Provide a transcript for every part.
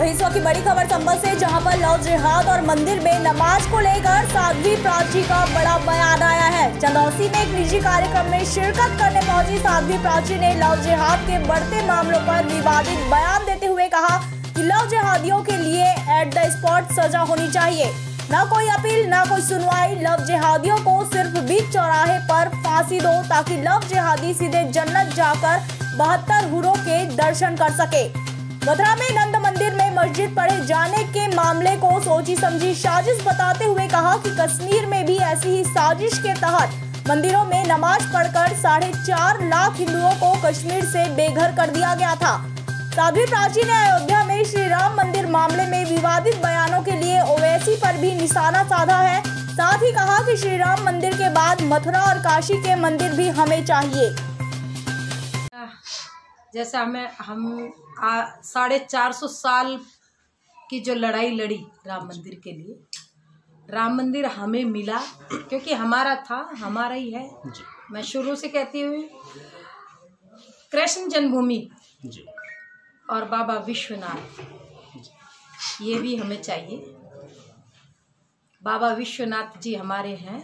वहीं इस वक्त की बड़ी खबर संभल से, जहाँ पर लव जिहाद और मंदिर में नमाज़ को लेकर साध्वी प्राची का बड़ा बयान आया है। चंदौसी में एक निजी कार्यक्रम में शिरकत करने पहुँची साध्वी प्राची ने लव जिहाद के बढ़ते मामलों पर विवादित बयान देते हुए कहा कि लव जिहादियों के लिए एट द स्पॉट सजा होनी चाहिए। न कोई अपील, न कोई सुनवाई लव जिहादियों को सिर्फ़ बीच चौराहे पर फांसी दो ताकि लव जिहादी सीधे जन्नत जाकर बहत्तर हुरों के दर्शन कर सके। मथुरा में नंद मंदिर में मस्जिद पढ़े जाने के मामले को सोची समझी साजिश बताते हुए कहा कि कश्मीर में भी ऐसी ही साजिश के तहत मंदिरों में नमाज़ पढ़कर साढ़े चार लाख हिंदुओं को कश्मीर से बेघर कर दिया गया था। साध्वी प्राची ने अयोध्या में श्री राम मंदिर मामले में विवादित बयानों के लिए ओवैसी पर भी निशाना साधा है। साथ ही कहा कि श्री राम मंदिर के बाद मथुरा और काशी के मंदिर भी हमें चाहिए। जैसे हमें हम साढ़े चार सौ साल की जो लड़ाई लड़ी राम मंदिर के लिए। राम मंदिर हमें मिला क्योंकि हमारा था हमारा ही है। जी। मैं शुरू से कहती हुई कृष्ण जन्मभूमि और बाबा विश्वनाथ ये भी हमें चाहिए। बाबा विश्वनाथ जी हमारे हैं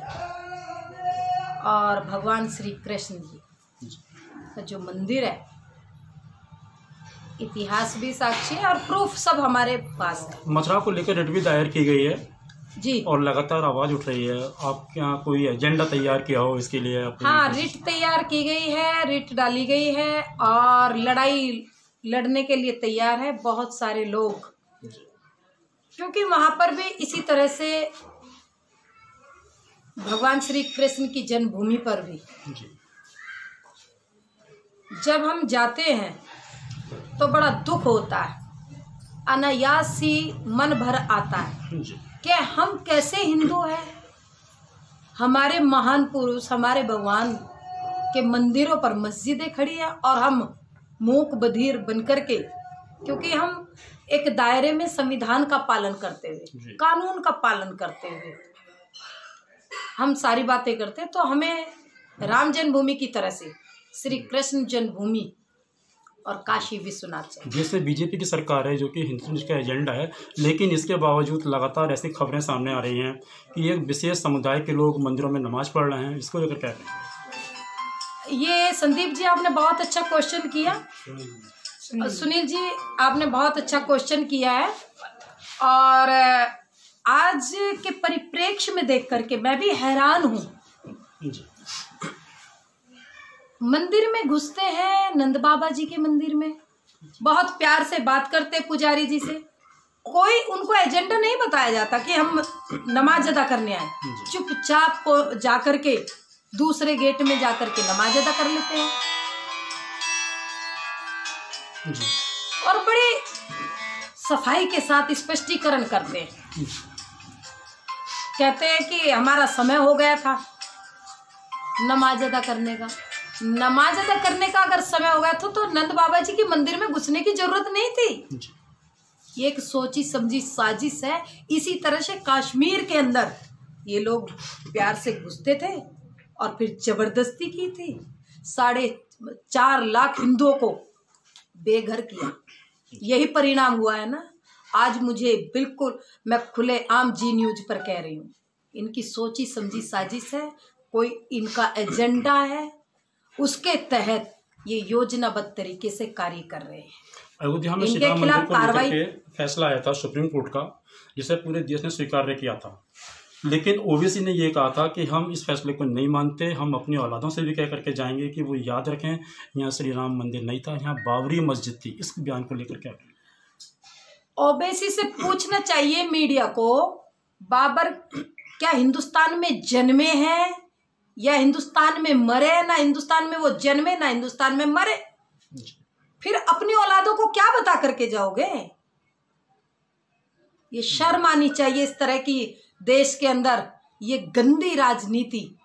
और भगवान श्री कृष्ण जी। का जो मंदिर है इतिहास भी साक्षी है और प्रूफ सब हमारे पास है। मथुरा को लेकर रिट भी दायर की गई है जी। और लगातार आवाज़ उठ रही है। आपके यहाँ कोई एजेंडा तैयार किया हो इसके लिए हाँ रिट तैयार की गई है रिट डाली गई है और लड़ाई लड़ने के लिए तैयार है बहुत सारे लोग। क्योंकि वहाँ पर भी इसी तरह से भगवान श्री कृष्ण की जन्मभूमि पर भी। जी। जब हम जाते हैं तो बड़ा दुख होता है। अनायास ही मन भर आता है। कि हम कैसे हिंदू हैं? हमारे महान पुरुष हमारे भगवान के मंदिरों पर मस्जिदें खड़ी हैं और हम मूक बधिर बन करके क्योंकि हम एक दायरे में संविधान का पालन करते हुए कानून का पालन करते हुए हम सारी बातें करते हैं। तो हमें राम जन्मभूमि की तरह से श्री कृष्ण जन्मभूमि और काशी विश्वनाथ चाहिए जैसे बीजेपी की सरकार है जो कि हिंदू का एजेंडा है लेकिन इसके बावजूद लगातार ऐसी खबरें सामने आ रही हैं कि एक विशेष समुदाय के लोग मंदिरों में नमाज़ पढ़ रहे हैं। इसको लेकर क्या कहें? ये संदीप जी आपने बहुत अच्छा क्वेश्चन किया। सुनील। जी आपने बहुत अच्छा क्वेश्चन किया है। और आज के परिप्रेक्ष्य में देख करके मैं भी हैरान हूँ। जी। मंदिर में घुसते हैं नंद बाबा जी के मंदिर में। बहुत प्यार से बात करते पुजारी जी से। कोई उनको एजेंडा नहीं बताया जाता कि हम नमाज़ अदा करने आए। चुपचाप को जाकर के दूसरे गेट में जाकर के नमाज़ अदा कर लेते हैं। और बड़ी सफ़ाई के साथ स्पष्टीकरण करते हैं। कहते हैं कि हमारा समय हो गया था नमाज़ अदा करने का। नमाज़ अदा करने का अगर समय हो गया था तो नंद बाबा जी के मंदिर में घुसने की ज़रूरत नहीं थी। ये एक सोची समझी साजिश है। इसी तरह से कश्मीर के अंदर ये लोग प्यार से घुसते थे और फिर ज़बरदस्ती की थी। साढ़े चार लाख हिंदुओं को बेघर किया। यही परिणाम हुआ है ना? आज मुझे बिल्कुल मैं खुले आम जी न्यूज़ पर कह रही हूँ। इनकी सोची समझी साजिश है। कोई इनका एजेंडा है। उसके तहत ये योजनाबद्ध तरीके से कार्य कर रहे हैं। अयोध्या में श्री राम मंदिर को लेकर के फैसला आया था सुप्रीम कोर्ट का जिसे पूरे देश ने स्वीकार किया था। लेकिन ओबीसी ने ये कहा था कि हम इस फैसले को नहीं मानते हम अपनी औलादों से भी कह करके जाएँगे कि वो याद रखें यहाँ श्री राम मंदिर नहीं था यहाँ बाबरी मस्जिद थी। इस बयान को लेकर क्या? ओबीसी से पूछना चाहिए मीडिया को बाबर क्या हिंदुस्तान में जन्मे हैं? या हिंदुस्तान में मरे ना हिंदुस्तान में वो जन्मे ना हिंदुस्तान में मरे। फिर अपनी औलादों को क्या बता करके जाओगे? ये शर्म आनी चाहिए इस तरह की देश के अंदर ये गंदी राजनीति।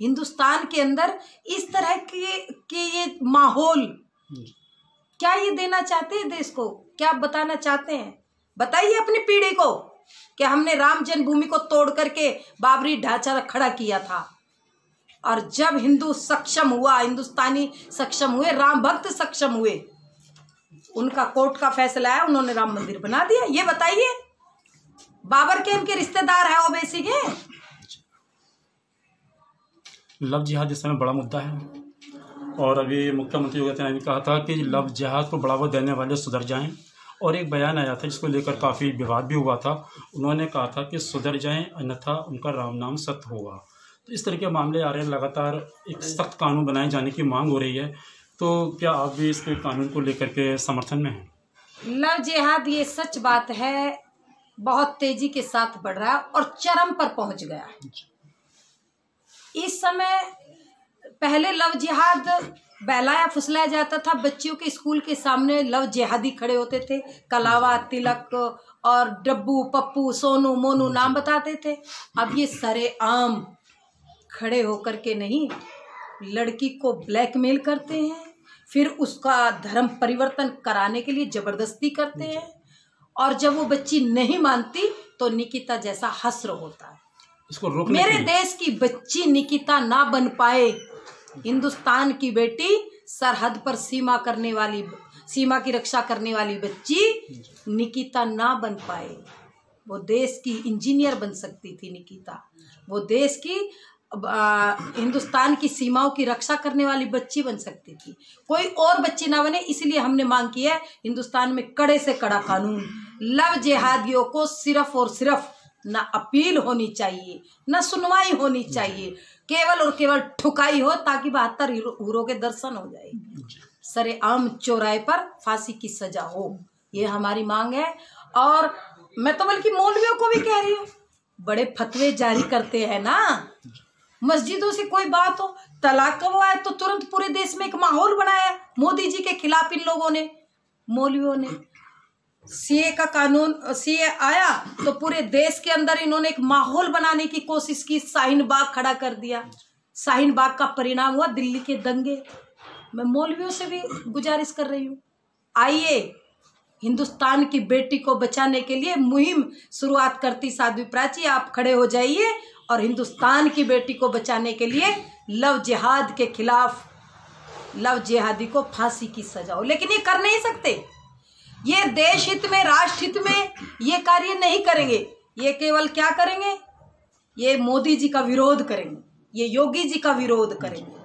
हिंदुस्तान के अंदर इस तरह के के ये माहौल। क्या ये देना चाहते हैं देश को? क्या बताना चाहते हैं? बताइए अपनी पीढ़ी को कि हमने राम जन्मभूमि को तोड़ करके बाबरी ढांचा खड़ा किया था। और जब हिंदू सक्षम हुआ, हिंदुस्तानी सक्षम हुए, राम भक्त सक्षम हुए, उनका कोर्ट का फैसला है, उन्होंने राम मंदिर बना दिया। ये बताइए, बाबर के इनके रिश्तेदार है ओबैसी के? लव जिहाद इस समय बड़ा मुद्दा है। और अभी मुख्यमंत्री योगी आदित्यनाथ ने कहा था कि लव जिहाद को बढ़ावा देने वाले सुधर जाएँ। और एक बयान आया था, जिसको लेकर काफ़ी विवाद भी हुआ था। उन्होंने कहा था कि सुधर जाएँ, अन्यथा उनका राम नाम सत्य होगा। तो इस तरह के मामले आ रहे हैं लगातार एक सख्त कानून बनाए जाने की मांग हो रही है। तो क्या आप भी इस कानून को लेकर के समर्थन में हैं? लव जिहाद ये सच बात है बहुत तेज़ी के साथ बढ़ रहा है और चरम पर पहुँच गया है। इस समय पहले लव जिहाद बहलाया फुसलाया जाता था। बच्चियों के स्कूल के सामने लव जिहादी खड़े होते थे। कलावा तिलक और डब्बू पप्पू सोनू मोनू नाम बताते थे। अब ये सरे आम खड़े होकर के नहीं लड़की को ब्लैकमेल करते हैं फिर उसका धर्म परिवर्तन कराने के लिए ज़बरदस्ती करते हैं और जब वो बच्ची नहीं मानती तो निकिता जैसा हस्र होता है। इसको रोकने मेरे देश की बच्ची निकिता ना बन पाए। हिंदुस्तान की बेटी सरहद पर सीमा करने वाली सीमा की रक्षा करने वाली बच्ची निकिता ना बन पाए। वो देश की इंजीनियर बन सकती थी निकिता। वो देश की आ, हिंदुस्तान की सीमाओं की रक्षा करने वाली बच्ची बन सकती थी। कोई और बच्ची ना बने इसलिए हमने मांग की है हिंदुस्तान में कड़े से कड़ा कानून लव जिहादियों को सिर्फ़ और सिर्फ़ ना अपील होनी चाहिए ना सुनवाई होनी चाहिए केवल और केवल ठुकाई हो ताकि बहत्तर हीरो के दर्शन हो जाए। सरे आम चौराहे पर फांसी की सजा हो ये हमारी मांग है। और मैं तो बल्कि मौलवियों को भी कह रही हूँ बड़े फतवे जारी करते हैं ना। मस्जिदों से कोई बात हो, तलाक है तो तुरंत पूरे देश में एक माहौल बनाया, मोदी जी के खिलाफ इन लोगों ने, मौलवियों ने। सीए का कानून, सीए आया तो पूरे देश के अंदर इन्होंने एक माहौल बनाने की कोशिश की, शाहीन बाग खड़ा कर दिया। शाहीन बाग का परिणाम हुआ दिल्ली के दंगे। मैं मौलवियों से भी गुजारिश कर रही हूँ। आइए, हिंदुस्तान की बेटी को बचाने के लिए मुहिम शुरुआत करती साध्वी प्राची, आप खड़े हो जाइए और हिंदुस्तान की बेटी को बचाने के लिए लव जिहाद के खिलाफ, लव जिहादी को फांसी की सजा हो। लेकिन ये कर नहीं सकते। ये देश हित में, राष्ट्र हित में ये कार्य नहीं करेंगे। ये केवल क्या करेंगे? ये मोदी जी का विरोध करेंगे। ये योगी जी का विरोध करेंगे।